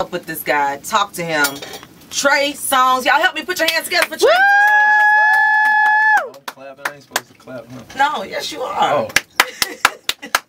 up with this guy, talk to him. Trey Songz, y'all help me put your hands together for Trey. I'm clapping. I ain't supposed to clap, huh? No, yes you are. Oh.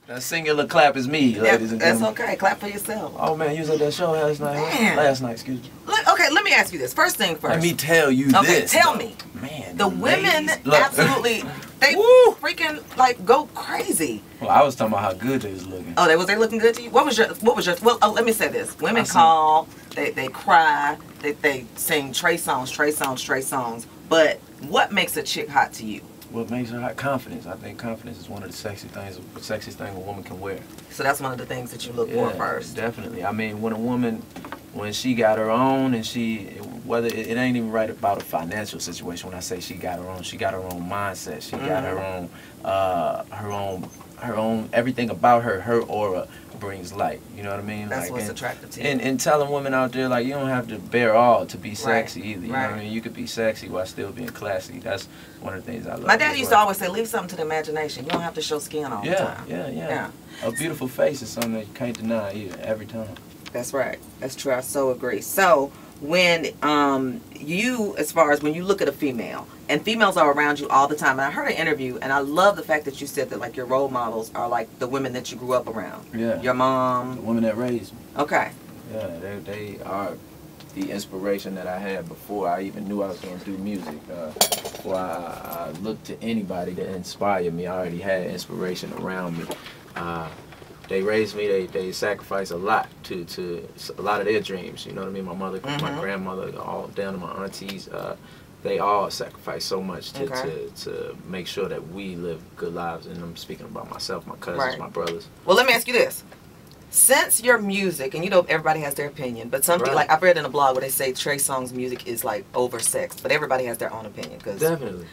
that singular clap is me, Yeah, ladies and gentlemen. that's okay. Clap for yourself. Oh man, you was at that show last night. Man. Last night, excuse me. Look, okay, let me ask you this. First thing first. Let me tell you Okay, this. tell me. Man, the women ladies- absolutely they Woo. freaking like go crazy. well, I was talking about how good they was looking. Oh, they was they looking good to you? What was your what was your well oh, let me say this. Women call, they they cry, they they sing Trey Songz, Trey Songz, Trey Songz. But what makes a chick hot to you? What makes her hot? Confidence. I think confidence is one of the sexy things, the sexiest thing a woman can wear. So that's one of the things that you look for first. definitely. I mean, when a woman, when she got her own, and she, whether it, it ain't even right about a financial situation. When I say she got her own, she got her own mindset. She got her Mhm. own, uh, her own, her own. Everything about her, her aura brings light. You know what I mean? That's Like, what's and, attractive to you. and and telling women out there like you don't have to bear all to be sexy either. You know what. I mean? You could be sexy while still being classy. That's one of the things I love. My dad used to always say, leave something to the imagination. You don't have to show skin all the Yeah, time. yeah, yeah, Yeah. A beautiful face is something that you can't deny either, every time. That's right. That's true. I so agree. So when um you as far as when you look at a female and females are around you all the time and I heard an interview and I love the fact that you said that like your role models are like the women that you grew up around. Yeah. Your mom. The women that raised me. Okay. Yeah, they, they are the inspiration that I had before I even knew I was going to do music. Uh, before I, I looked to anybody to inspire me, I already had inspiration around me. Uh, they raised me. They, they sacrificed a lot to, to a lot of their dreams. You know what I mean? My mother, my Mhm. grandmother, all down to my aunties. Uh, they all sacrificed so much to, Okay. to, to make sure that we live good lives. And I'm speaking about myself, my cousins, Right. my brothers. Well, let me ask you this. Since your music, and you know everybody has their opinion, but some Right. like I've read in a blog where they say Trey Songz music is like oversexed, but everybody has their own opinion. Because Definitely.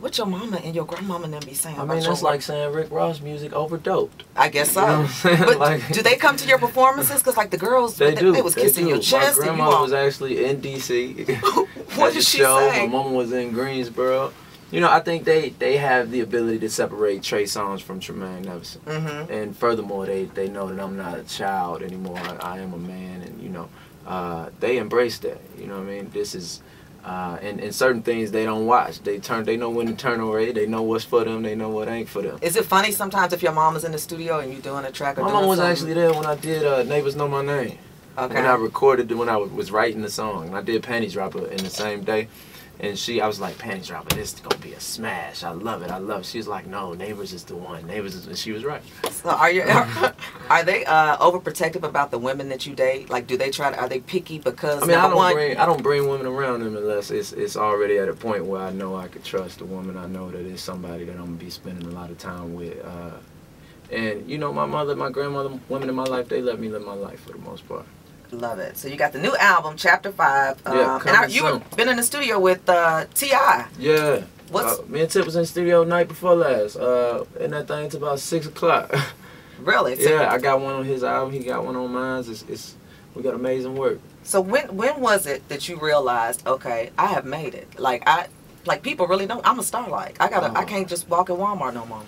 What your mama and your grandmama and them be saying I mean, that's like saying Rick Ross music overdoped. I guess so. You know what I'm saying? But Like- do they come to your performances? Because like the girls, They do. They was they kissing do. your chest. My grandma all, was actually in D.C. What did she show. say? My mama was in Greensboro. You know, I think they they have the ability to separate Trey Songz from Tremaine Neverson. mm-hmm. And furthermore, they, they know that I'm not a child anymore. I, I am a man, and you know, uh, they embrace that. You know what I mean? This is, uh, and, and certain things they don't watch. They turn. They know when to turn away. They know what's for them. They know what ain't for them. Is it funny sometimes if your mom is in the studio and you're doing a track or My mom was something? actually there when I did uh, Neighbors Know My Name. okay. when I recorded when I was writing the song. And I did Panty Dropper in the same day. And she, I was like, Panty Dropper, this is gonna be a smash. I love it. I love it. She was like, no, Neighbors is the one. Neighbors is, and she was right. so are you are they uh, overprotective about the women that you date? Like, do they try to? Are they picky because I mean, I don't one? bring, I don't bring women around them unless it's, it's already at a point where I know I could trust the woman. I know that it's somebody that I'm gonna be spending a lot of time with. Uh, and you know, my mother, my grandmother, women in my life, they let me live my life for the most part. Love it. So you got the new album, Chapter Five. Um, Yeah, and I, you soon. been in the studio with uh, Ti. Yeah. What's Uh, me and Tip was in the studio night before last. Uh, and that thing till about six o'clock. really? So, Yeah, I got one on his album. He got one on mine. It's, it's we got amazing work. So when when was it that you realized, okay, I have made it? Like I, like people really don't. I'm a star. Like I gotta. I Oh. can't just walk in Walmart no more.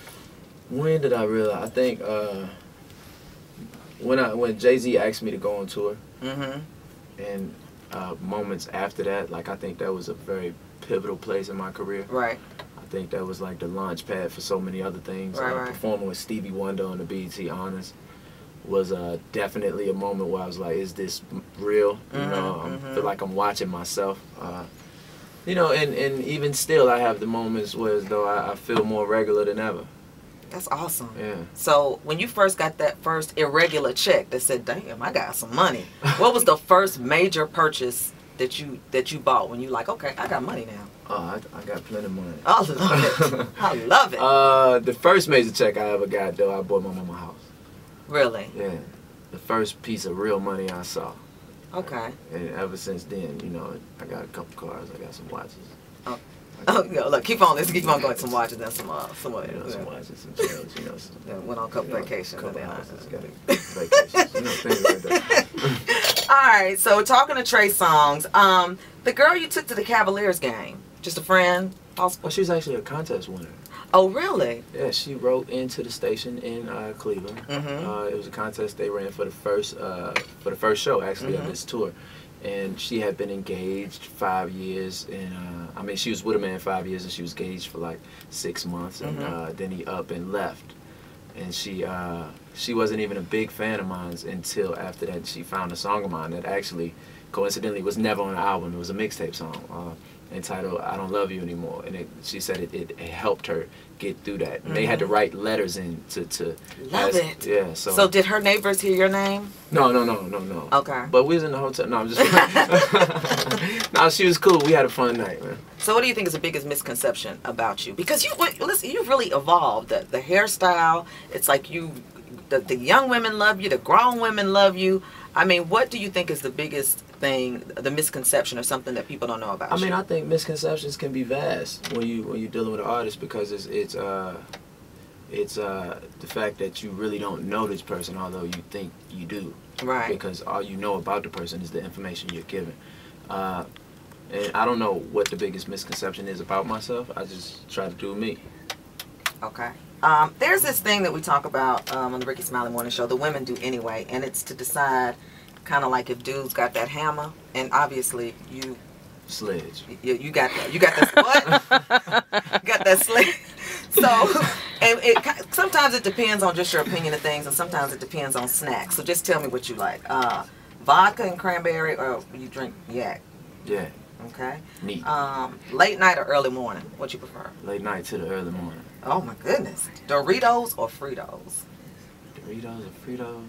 When did I realize? I think uh, when I when Jay Z asked me to go on tour, Mm-hmm. and uh, moments after that, like I think that was a very pivotal place in my career. Right. I think that was like the launch pad for so many other things. Right, uh, right. Performing with Stevie Wonder on the BET Honors was uh, definitely a moment where I was like, "Is this real?" You know, I Mhm, mhm. feel like I'm watching myself. Uh, you know, and, and even still, I have the moments where as though I, I feel more regular than ever. That's awesome. Yeah. So when you first got that first irregular check that said, "Damn, I got some money," what was the first major purchase that you that you bought when you like, okay, I got money now? Oh, I, I got plenty of money. I love it. I love it. Uh, the first major check I ever got, though, I bought my mama a house. really? Yeah. The first piece of real money I saw. Okay. And ever since then, you know, I got a couple cars, I got some watches. Oh. Oh, no, look, keep on. Let's keep on going. Some watches and some uh, some You know, some watches, some chills, you know, some, Yeah, went on a couple you know, vacations. couple then, uh, houses, got vacations, you know, things like that. All right, so talking to Trey Songz, um, the girl you took to the Cavaliers game, just a friend, possible. Well, she's actually a contest winner. Oh, really? Yeah, she wrote into the station in uh, Cleveland. Mhm. Uh, it was a contest they ran for the first uh, for the first show actually Mhm. of this tour, and she had been engaged five years. And uh, I mean, she was with a man five years, and she was engaged for like six months, and Mhm. uh, then he up and left. And she uh, she wasn't even a big fan of mine until after that she found a song of mine that actually coincidentally was never on an album. It was a mixtape song. Entitled "I Don't Love You Anymore," and it, she said it, it, it helped her get through that. And They had to write letters in to to. Mm-hmm. Love ask- it. Yeah. So. So did her neighbors hear your name? no, no, no, no, no. Okay. But we was in the hotel. No, I'm just. no, she was cool. We had a fun night, man. So what do you think is the biggest misconception about you? Because you listen, you've really evolved. The, the hairstyle, it's like you, the, the young women love you, the grown women love you. I mean, what do you think is the biggest thing, the misconception or something that people don't know about I you? mean, I think misconceptions can be vast when you when you're dealing with an artist because it's it's uh it's uh the fact that you really don't know this person although you think you do right. because all you know about the person is the information you're given. Uh, and I don't know what the biggest misconception is about myself. I just try to do me. Okay. Um, there's this thing that we talk about um, on the Rickey Smiley Morning Show. The women do anyway, and it's to decide, kind of like if dudes got that hammer, and obviously you Sledge. you, you got that. You got that what? got that sledge. So, and it sometimes it depends on just your opinion of things, and sometimes it depends on snacks. So just tell me what you like. Uh, vodka and cranberry, or you drink yak. Yeah. Okay. Neat. Um, late night or early morning? What you prefer? Late night to the early morning. Oh my goodness. Doritos or Fritos? Doritos or Frito?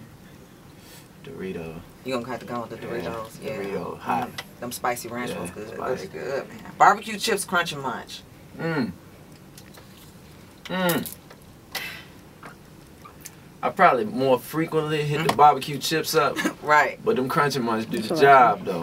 Dorito. You gonna have to go with the Doritos? Yeah. Dorito, hot. Mm, Them spicy ranch Yeah, ones good. spicy. Really good, man. Barbecue chips, crunch and munch. Mmm. Mmm. I probably more frequently hit the hmm? barbecue chips up, Right. but them crunchy ones do That's the what I job though.